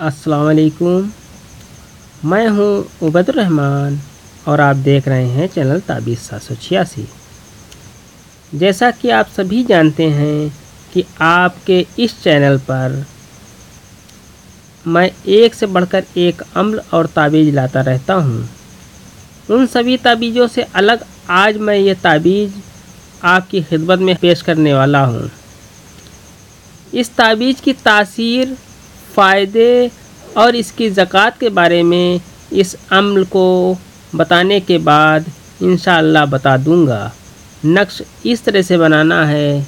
अस्सलाम वालेकुम मैं हूँ उबैदुर रहमान और आप देख रहे हैं चैनल ताबीज़ सात सौ छियासी। जैसा कि आप सभी जानते हैं कि आपके इस चैनल पर मैं एक से बढ़कर एक अम्ल और ताबीज़ लाता रहता हूँ। उन सभी ताबीज़ों से अलग आज मैं ये ताबीज़ आपकी खिदमत में पेश करने वाला हूँ। इस ताबीज़ की तासीर फ़ायदे और इसकी ज़क़़त के बारे में इस अम्ल को बताने के बाद इन बता दूँगा। नक्श इस तरह से बनाना है।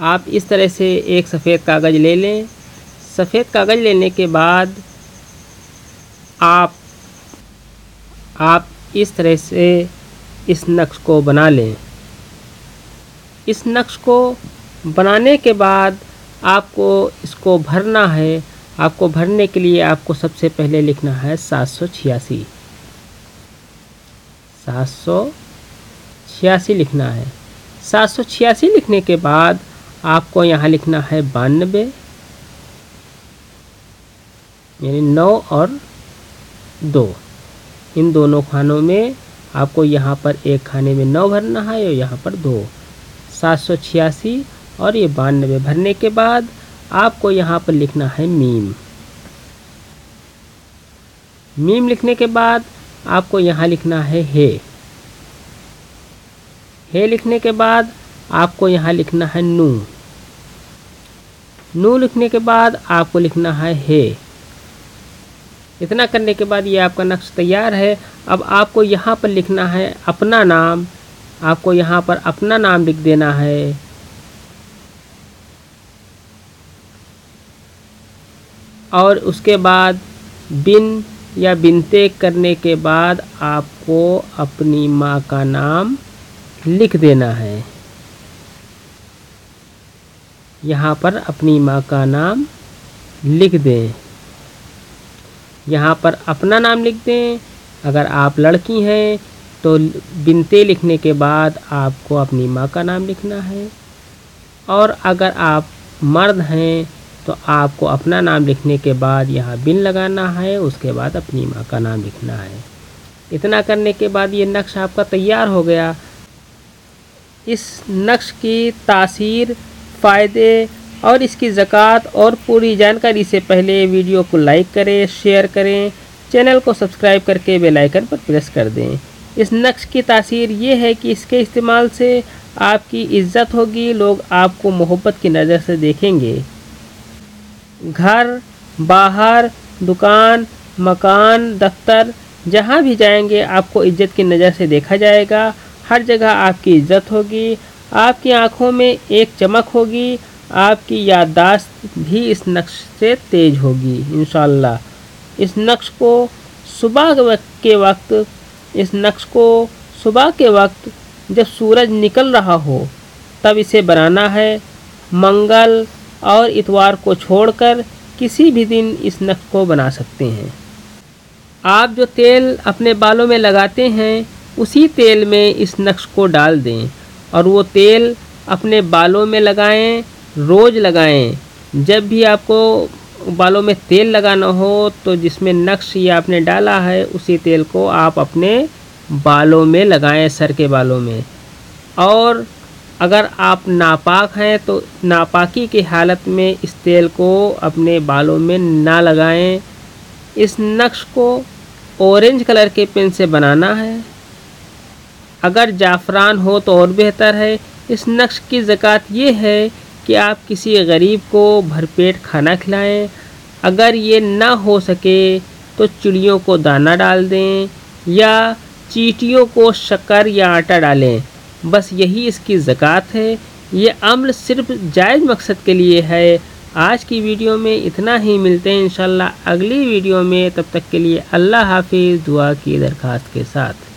आप इस तरह से एक सफ़ेद कागज़ ले लें। सफ़ेद कागज़ लेने के बाद आप आप इस तरह से इस नक्श को बना लें। इस नक्श को बनाने के बाद आपको इसको भरना है। आपको भरने के लिए आपको सबसे पहले लिखना है सात सौ छियासी। सात सौ छियासी लिखना है। सात सौ छियासी लिखने के बाद आपको यहाँ लिखना है बानबे, यानी नौ और दो। इन दोनों खानों में आपको यहाँ पर एक खाने में नौ भरना है और यहाँ पर दो। सात सौ छियासी और ये बानबे भरने के बाद आपको यहाँ पर लिखना है मीम। मीम लिखने के बाद आपको यहाँ लिखना है हे। हे लिखने के बाद आपको यहाँ लिखना है नू। नू लिखने के बाद आपको लिखना है हे। इतना करने के बाद ये आपका नक्श तैयार है। अब आपको यहाँ पर लिखना है अपना नाम। आपको यहाँ पर अपना नाम लिख देना है। और उसके बाद बिन या बिनते करने के बाद आपको अपनी माँ का नाम लिख देना है। यहाँ पर अपनी माँ का नाम लिख दें। यहाँ पर अपना नाम लिख दें। अगर आप लड़की हैं तो बिनते लिखने के बाद आपको अपनी माँ का नाम लिखना है। और अगर आप मर्द हैं तो आपको अपना नाम लिखने के बाद यहाँ बिन लगाना है, उसके बाद अपनी माँ का नाम लिखना है। इतना करने के बाद ये नक्श आपका तैयार हो गया। इस नक्श की तासीर, फ़ायदे और इसकी ज़क़़त और पूरी जानकारी से पहले वीडियो को लाइक करें, शेयर करें, चैनल को सब्सक्राइब करके बेल आइकन पर प्रेस कर दें। इस नक्श की तासीर ये है कि इसके इस्तेमाल से आपकी इज़्ज़त होगी, लोग आपको मोहब्बत की नज़र से देखेंगे। घर, बाहर, दुकान, मकान, दफ्तर, जहाँ भी जाएँगे, आपको इज़्ज़त की नज़र से देखा जाएगा। हर जगह आपकी इज़्ज़त होगी। आपकी आँखों में एक चमक होगी। आपकी याददाश्त भी इस नक्श से तेज़ होगी इन इस नक्श को सुबह के वक्त, इस नक्श को सुबह के वक्त जब सूरज निकल रहा हो, तब इसे बनाना है। मंगल और इतवार को छोड़कर किसी भी दिन इस नक्श को बना सकते हैं। आप जो तेल अपने बालों में लगाते हैं, उसी तेल में इस नक्श को डाल दें और वो तेल अपने बालों में लगाएँ, रोज़ लगाएँ। जब भी आपको बालों में तेल लगाना हो तो जिसमें नक्श ये आपने डाला है, उसी तेल को आप अपने बालों में लगाएँ, सर के बालों में। और अगर आप नापाक हैं तो नापाकी की हालत में इस तेल को अपने बालों में ना लगाएँ। इस नक्श को ऑरेंज कलर के पेन से बनाना है। अगर जाफ़रान हो तो और बेहतर है। इस नक्श की ज़क़़त ये है कि आप किसी गरीब को भरपेट खाना खिलाएँ। अगर ये ना हो सके तो चिड़ियों को दाना डाल दें या चीटियों को शक्कर या आटा डालें। बस यही इसकी ज़क़़त है। ये अम्ल सिर्फ़ जायज़ मकसद के लिए है। आज की वीडियो में इतना ही। मिलते हैं इंशाल्लाह अगली वीडियो में। तब तक के लिए अल्लाह हाफिज़, दुआ की दरख्वास्त के साथ।